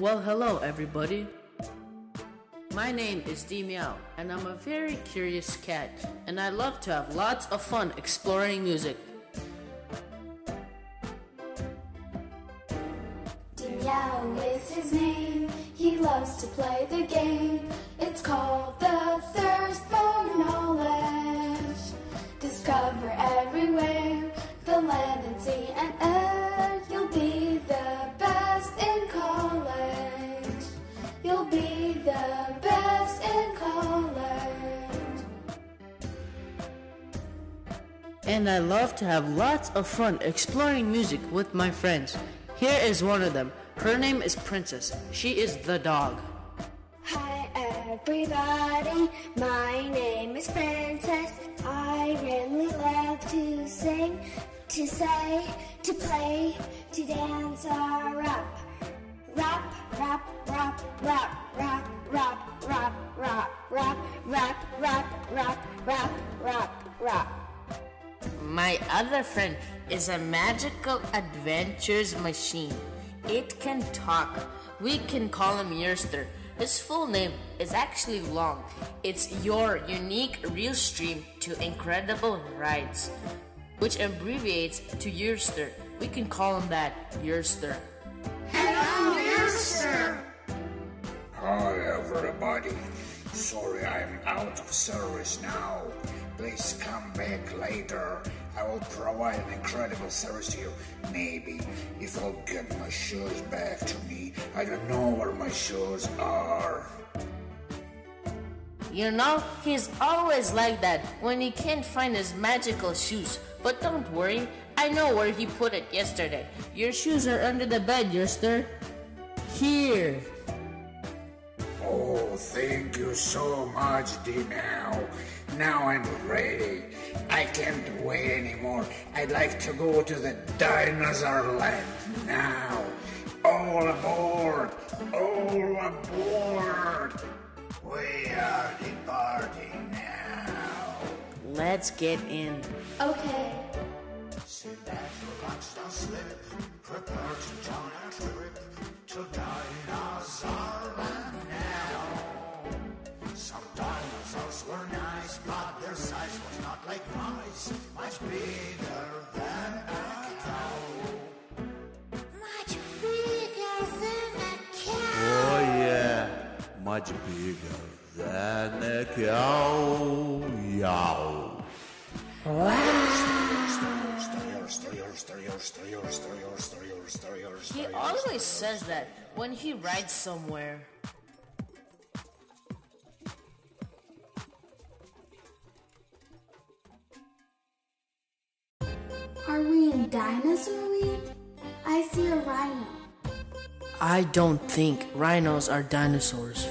Well, hello, everybody. My name is DiMeow, and I'm a very curious cat, and I love to have lots of fun exploring music. And I love to have lots of fun exploring music with my friends. Here is one of them. Her name is Princess. She is the dog. Hi everybody, my name is Princess. I really love to sing, to say, to play, to dance or rap. Rap, rap, rap, rap, rap, rap, rap, rap, rap, rap, rap, rap, rap, rap, rap. My other friend is a magical adventures machine. It can talk. We can call him Yerster. His full name is actually long. It's your unique real stream to incredible rides, which abbreviates to Yerster. We can call him that Yerster. Hello, Yerster. Hi everybody. Sorry I'm out of service now. Please come back later. I will provide an incredible service to you. Maybe if I'll get my shoes back to me. I don't know where my shoes are. You know, he's always like that when he can't find his magical shoes. But don't worry, I know where he put it yesterday. Your shoes are under the bed, Yerster. Here. Oh, thank you so much, DiMeow. Now I'm ready. I can't wait anymore. I'd like to go to the dinosaur land now. All aboard! All aboard! We are departing now. Let's get in. Okay. Sit back, relax, don't slip. Prepare to join much bigger than a cow. Yow. He always says that when he rides somewhere. Are we in dinosaur land? I see a rhino. I don't think rhinos are dinosaurs.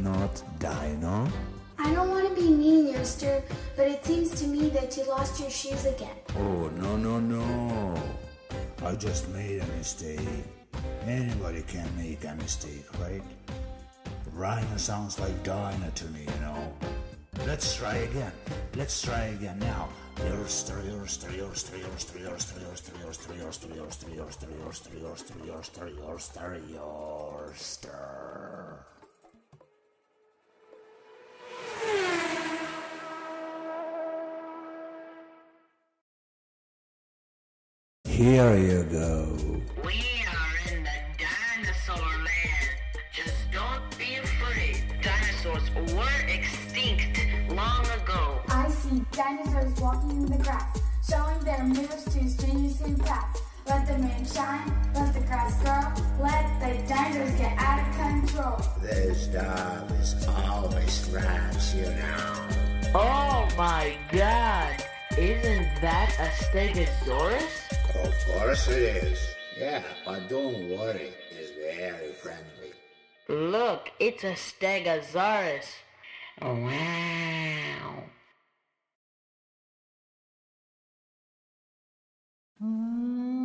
Not dino. I don't want to be mean, Yerster, but it seems to me that you lost your shoes again. Oh no no no. I just made a mistake. Anybody can make a mistake, right? Rhino sounds like dino to me, you know. Let's try again. Let's try again now. Yoster. Here you go. We are in the dinosaur land. Just don't be afraid. Dinosaurs were extinct long ago. I see dinosaurs walking in the grass, showing their moves to strangers who pass. Let the moon shine, let the grass grow, let the dinosaurs get out of control. This dog is always rats, you know. Oh my god! Isn't that a stegosaurus? Of course it is. Yeah, but don't worry. It's very friendly. Look, it's a stegosaurus. Wow. Ostegosaurus,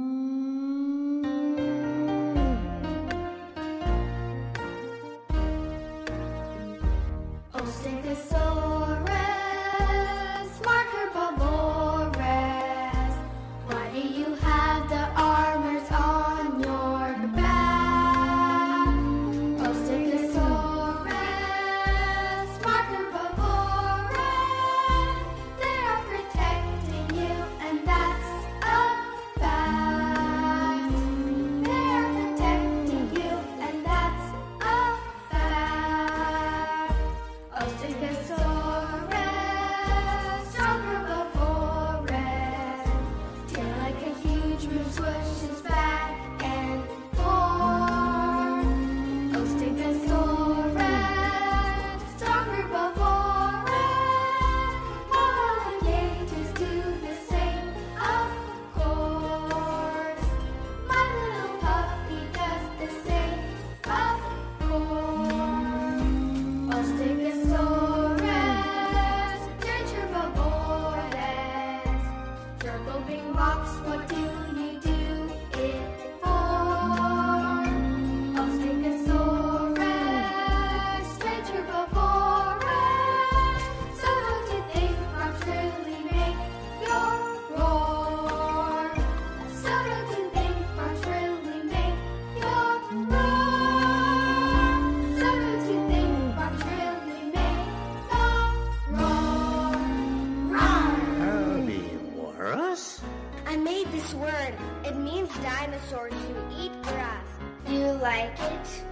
this word. It means dinosaurs who eat grass. Do you like it?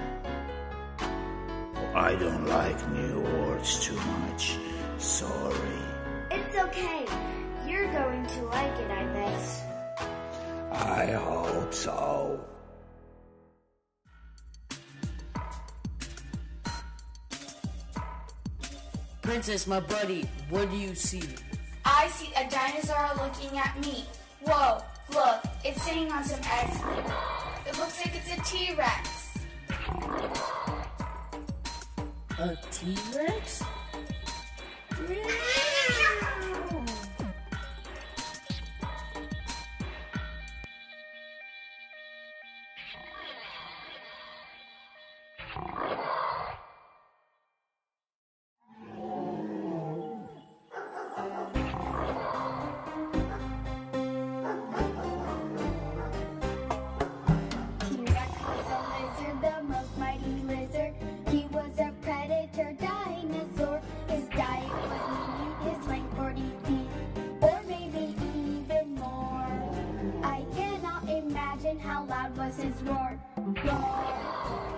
I don't like new words too much. Sorry. It's okay. You're going to like it, I bet. I hope so. Princess, my buddy, what do you see? I see a dinosaur looking at me. Whoa, look, it's sitting on some eggs. It looks like it's a T-Rex. A T-Rex? T-Rex imagine how loud was his roar. Roar,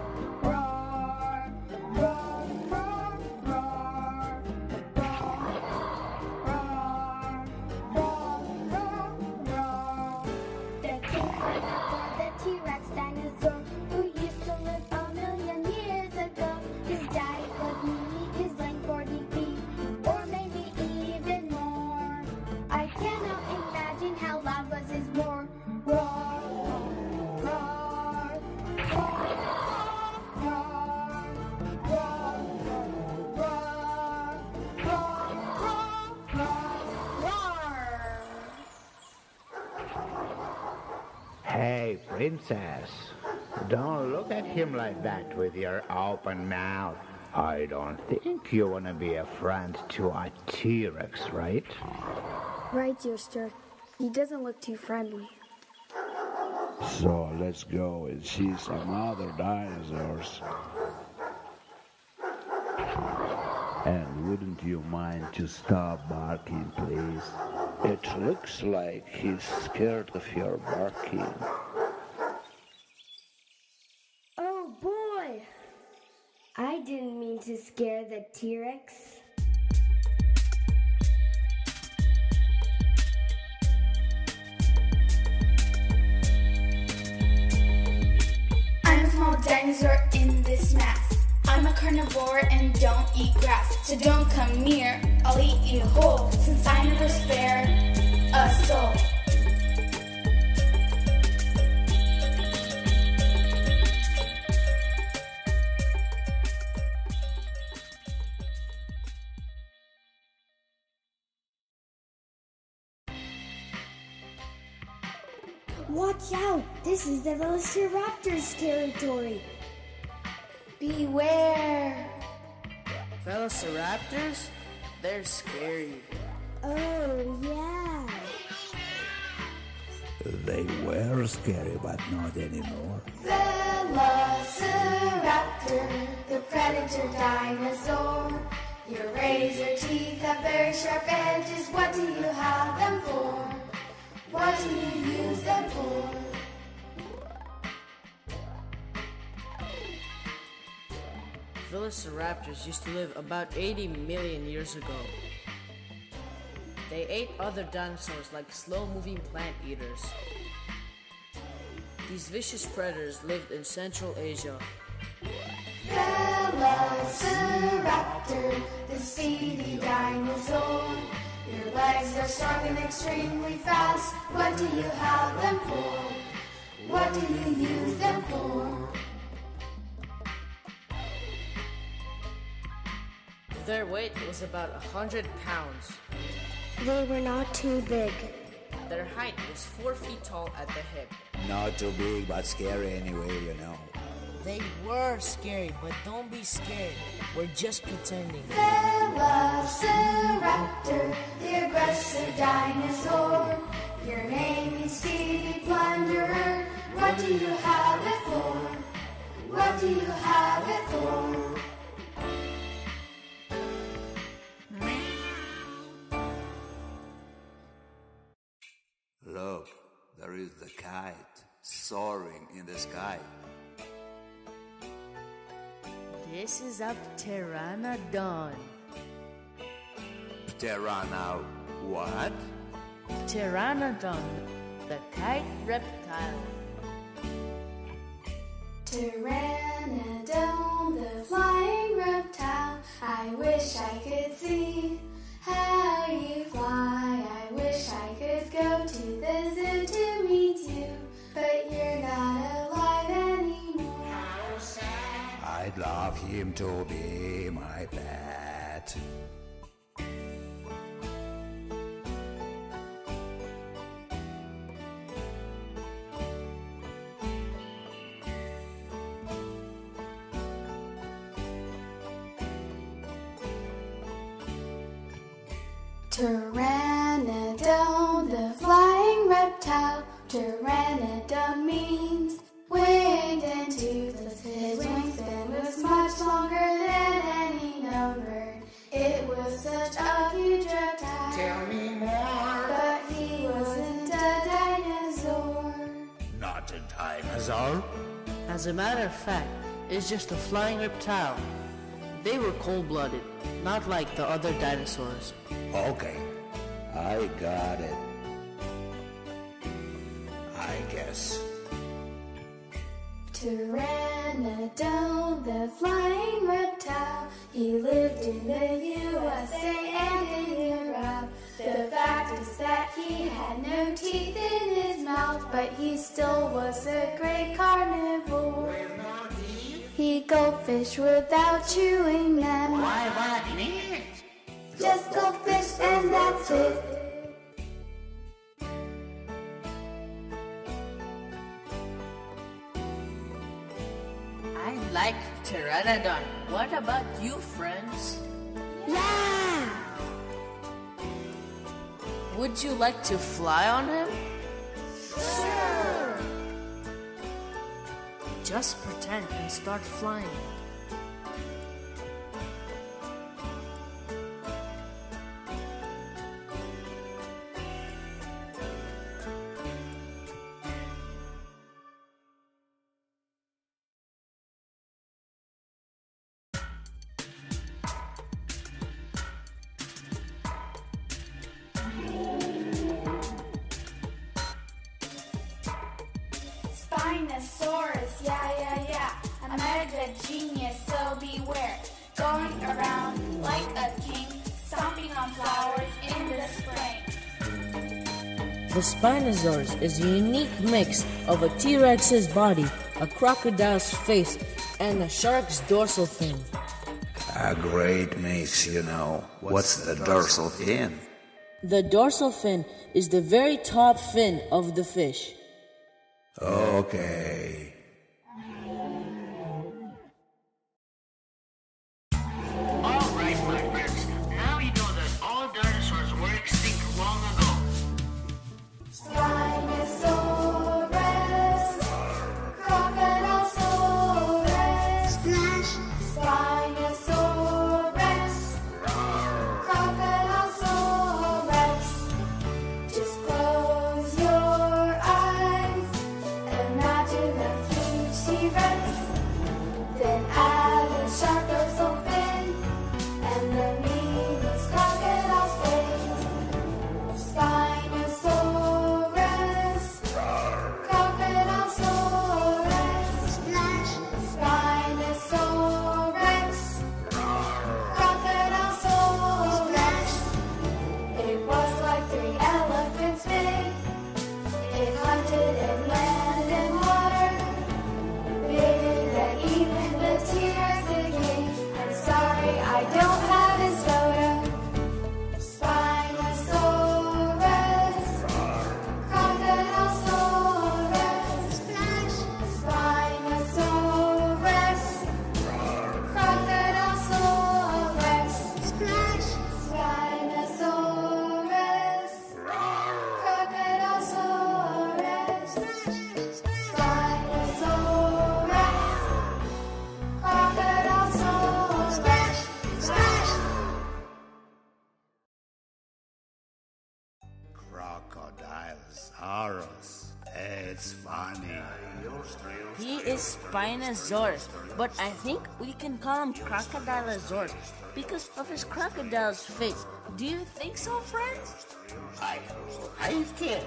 princess. Don't look at him like that with your open mouth. I don't think you want to be a friend to a T-Rex, right? Right, Yoster. He doesn't look too friendly. So let's go and see some other dinosaurs. And wouldn't you mind to stop barking, please? It looks like he's scared of your barking. Oh boy! I didn't mean to scare the T Rex. I'm a small dinosaur in this mass. I'm a carnivore and don't eat grass. So don't come near, I'll eat you whole, since I never spare a soul. Watch out! This is the Velociraptor's territory. Beware. Velociraptors? They're scary. Oh, yeah. They were scary, but not anymore. Velociraptor, the predator dinosaur. Your razor teeth have very sharp edges. What do you have them for? What do you use them for? Velociraptors used to live about 80 million years ago. They ate other dinosaurs like slow moving plant eaters. These vicious predators lived in Central Asia. Velociraptor, the speedy dinosaur. Your legs are strong and extremely fast. What do you have them for? What do you use them for? Their weight was about a 100 pounds. They were not too big. Their height was 4 feet tall at the hip. Not too big, but scary anyway, you know. They were scary, but don't be scared. We're just pretending. Velociraptor, the aggressive dinosaur. Your name is Speedy Plunderer. What do you have it for? What do you have it for? Look, there is the kite soaring in the sky. This is a pteranodon. Pterana, what? Pteranodon, the kite reptile. Pteranodon, the flying reptile. I wish I could see how you Love him to be my pet. Pteranodon, dinosaur? As a matter of fact, it's just a flying reptile. They were cold blooded, not like the other dinosaurs. Okay, I got it. I guess. Pteranodon, the flying reptile. He lived in the USA and in Europe. The fact is that he had no teeth in his mouth, but he still was a great carnivore. He'd go fish without chewing them. Why, neat? Just go fish and that's it. I like Pteranodon. What about you, friends? Yeah! Would you like to fly on him? Sure. Just pretend and start flying. Genius, so beware. around like a king, stomping on flowers in the spring. The Spinosaurus is a unique mix of a T Rex's body, a crocodile's face, and a shark's dorsal fin. A great mix, you know. What's the dorsal fin? The dorsal fin is the very top fin of the fish. Okay. Spinosaurus, but I think we can call him Crocodilosaurus because of his crocodile's face. Do you think so, friends? I like it.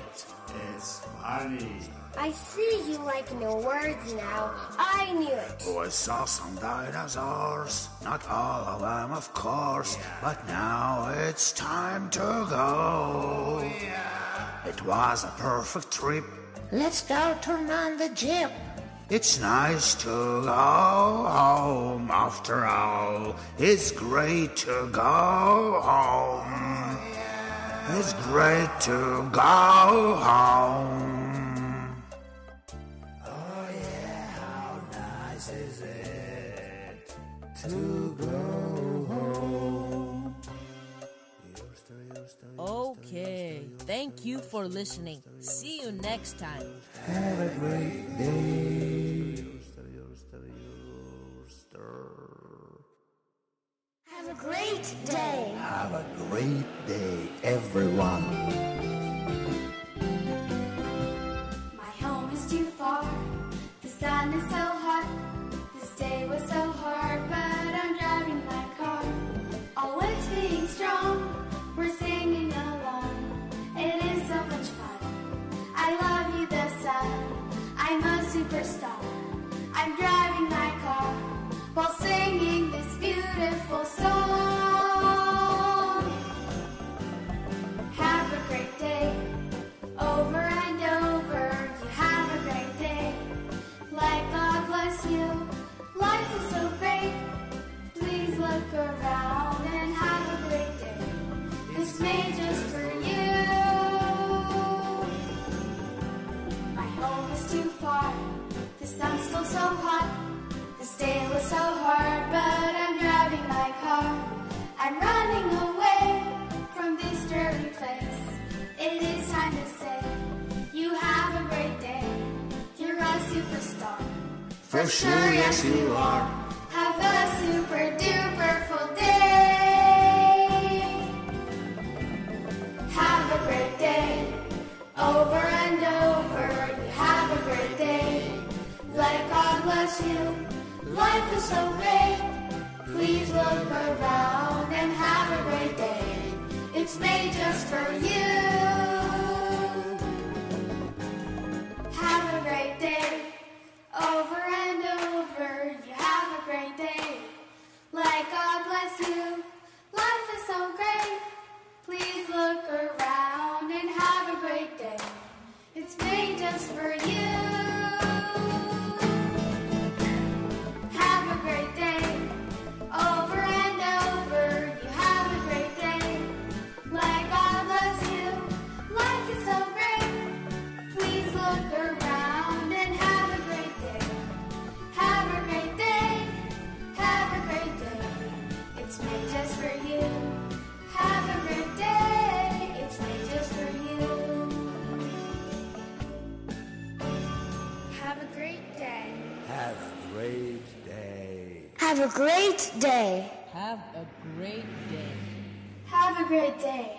It's funny. I see you like new words now. I knew it. Oh, I saw some dinosaurs. Not all of them, of course. But now it's time to go. Oh, it was a perfect trip. Let's go turn on the jeep. It's nice to go home after all. It's great to go home. It's great to go home. Thank you for listening. See you next time. Have a great day. Have a great day. Have a great day, everyone. bless you. Life is so great. Please look around and have a great day. It's made just for you. Have a great day. Over and over, you have a great day. Like God bless you. Life is so great. Please look around and have a great day. It's made just for you. great day. Have a great day. Have a great day.